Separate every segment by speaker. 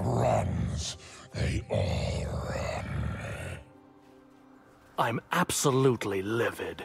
Speaker 1: runs, they all run.
Speaker 2: I'm absolutely livid.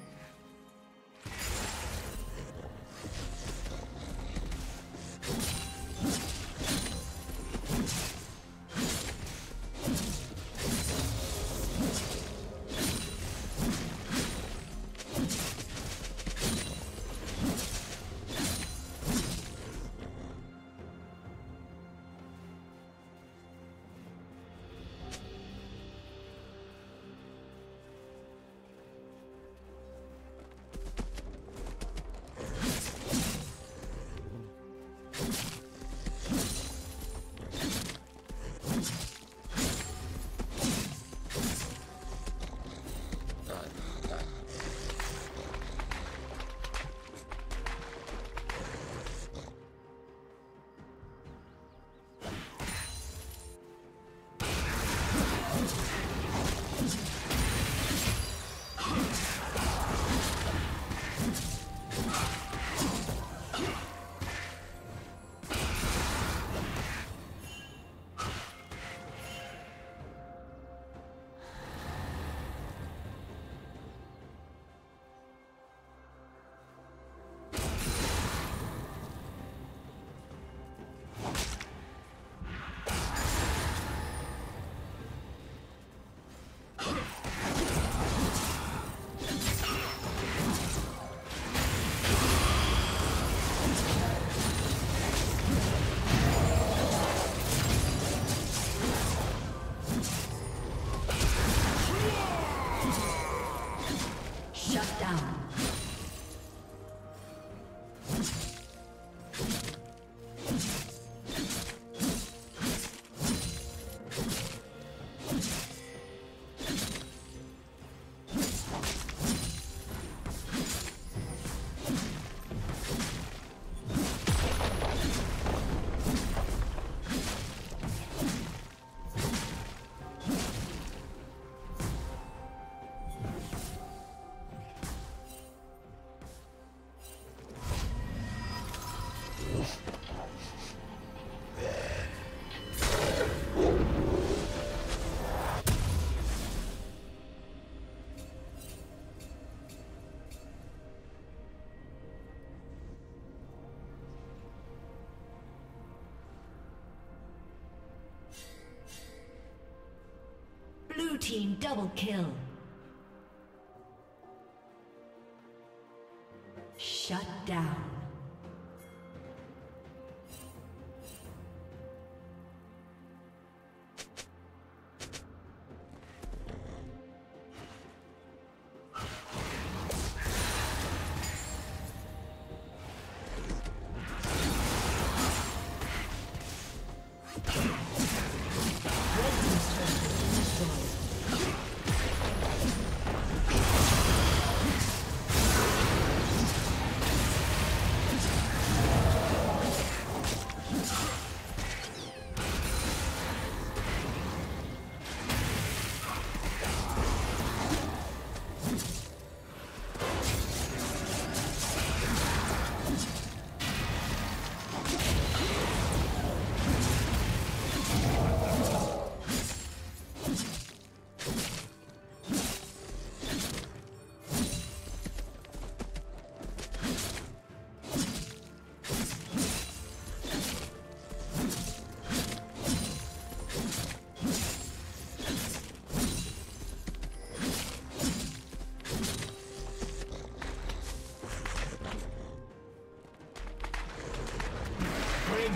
Speaker 3: Team double kill.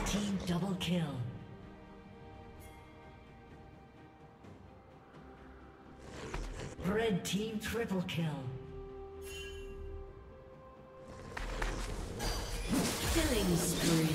Speaker 3: Team double kill. Red team triple kill. Killing spree.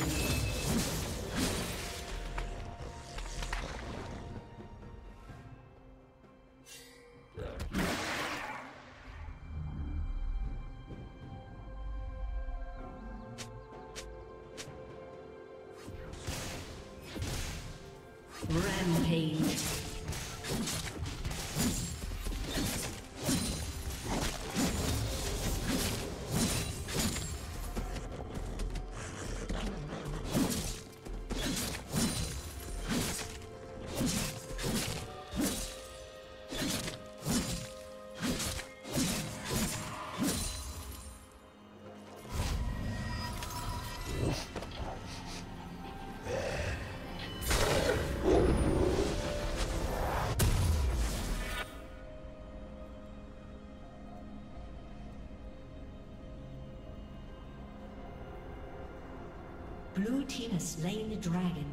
Speaker 3: Slain the dragon.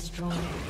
Speaker 3: Destroyed.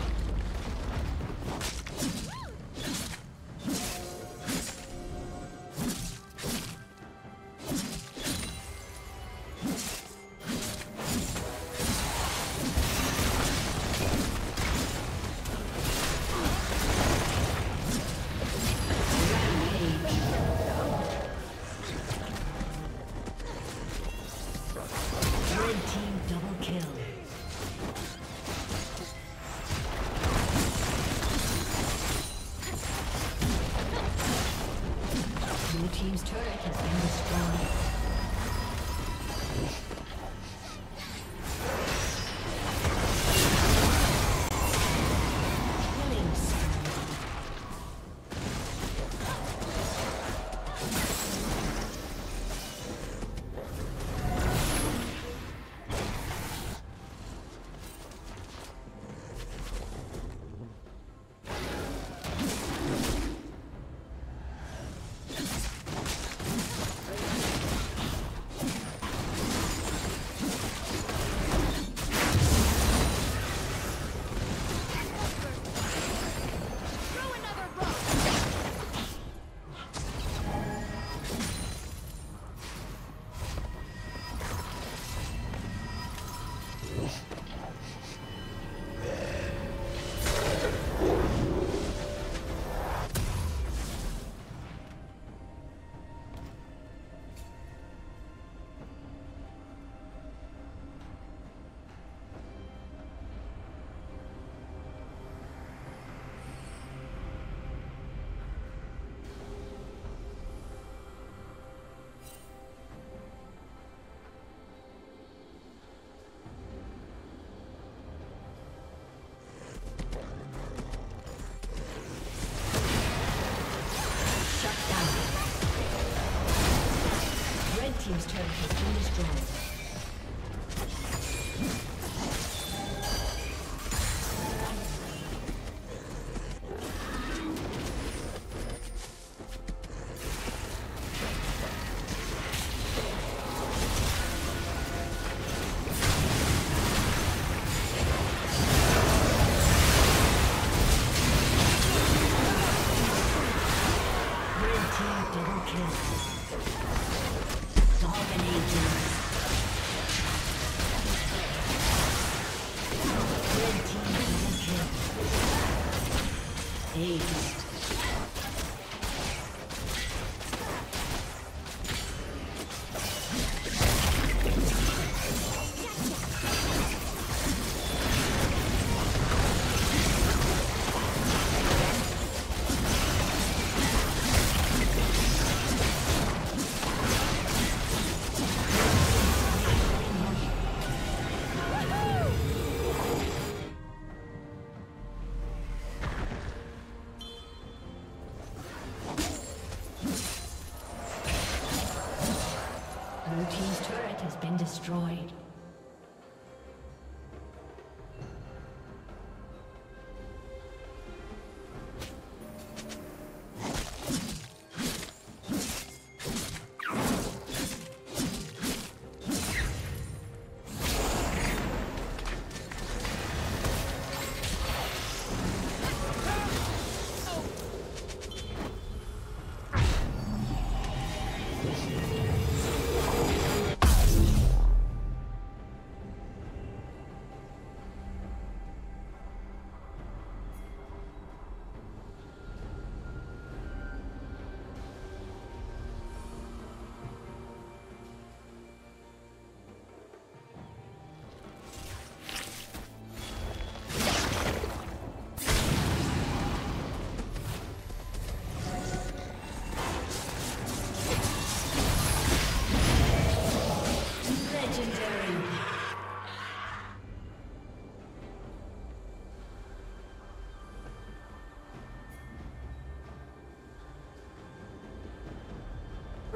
Speaker 3: Has been destroyed.